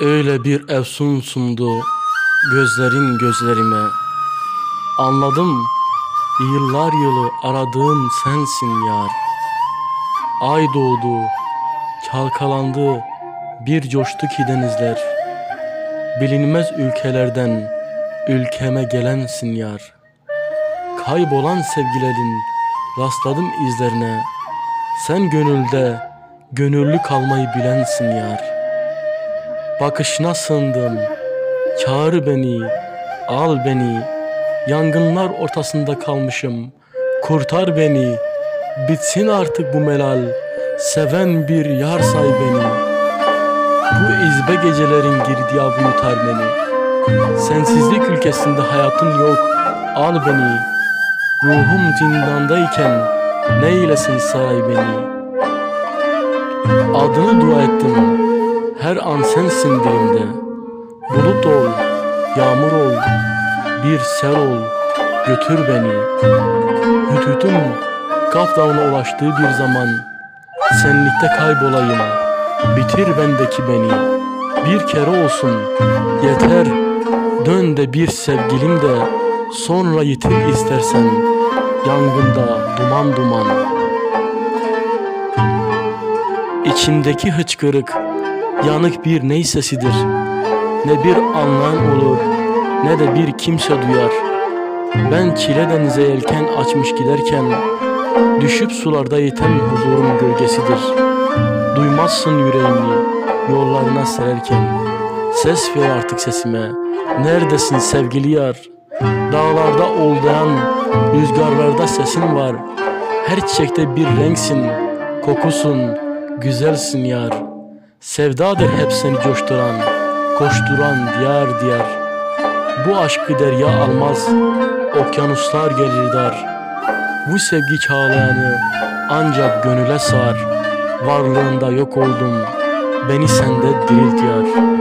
Öyle bir efsun sundu gözlerin gözlerime. Anladım yıllar yılı aradığım sensin yar. Ay doğdu çalkalandı bir coştu ki denizler. Bilinmez ülkelerden ülkeme gelensin yar. Kaybolan sevgilerin rastladım izlerine. Sen gönülde gönüllü kalmayı bilensin yar Bakışına sığındım. Çağır beni Al beni. Yangınlar ortasında kalmışım. Kurtar beni. Bitsin artık bu melal. Seven bir yar say beni. Bu izbe gecelerin girdiyabı yutar beni. Sensizlik ülkesinde hayatım yok. Al beni. Ruhum zindandayken Ne eylesin saray beni? Adını dua ettim sensin dilimde Bulut ol, yağmur ol, bir sel ol Götür beni. Hütütüm Kaf Dağı'na ulaştığı bir zaman Senlikte kaybolayım Bitir bendeki beni. Bir kere olsun Yeter Dön de bir sevgilim de Sonra yitir istersen Yangında duman duman. İçimdeki hıçkırık yanık bir ney sesidir. Ne bir anlayan olur ne de bir kimse duyar. Ben çile denize yelken açmış giderken düşüp sularda yiten huzurun gölgesidir. Duymazsın yüreğimi yollarına sererken ses ver artık sesime. Neredesin sevgili yar? Dağlarda oldayan rüzgarlarda sesin var. Her çiçekte bir renksin, kokusun, güzelsin yar.'' Sevdadır hepsini coşturan, koşturan diyar diyar. Bu aşkı derya almaz, okyanuslar gelir dar. Bu sevgi çağlayanı ancak gönüle sar. Varlığında yok oldum, beni sende dirilt yar.